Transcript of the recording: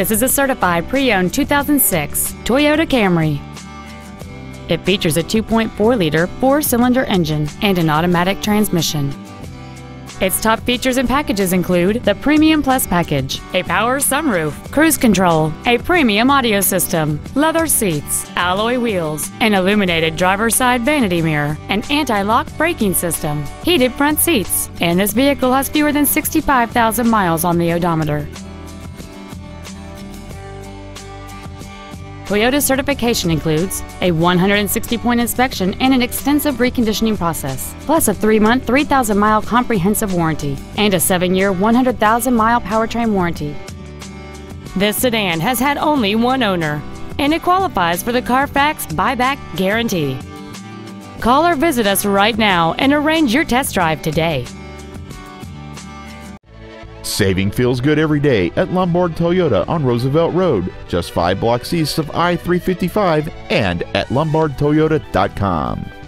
This is a certified pre-owned 2006 Toyota Camry. It features a 2.4-liter four-cylinder engine and an automatic transmission. Its top features and packages include the Premium Plus package, a power sunroof, cruise control, a premium audio system, leather seats, alloy wheels, an illuminated driver's side vanity mirror, an anti-lock braking system, heated front seats, and this vehicle has fewer than 65,000 miles on the odometer. Toyota's certification includes a 160-point inspection and an extensive reconditioning process, plus a 3-month, 3,000-mile comprehensive warranty and a 7-year, 100,000-mile powertrain warranty. This sedan has had only one owner, and it qualifies for the Carfax buyback guarantee. Call or visit us right now and arrange your test drive today. Saving feels good every day at Lombard Toyota on Roosevelt Road, just five blocks east of I 355, and at lombardtoyota.com.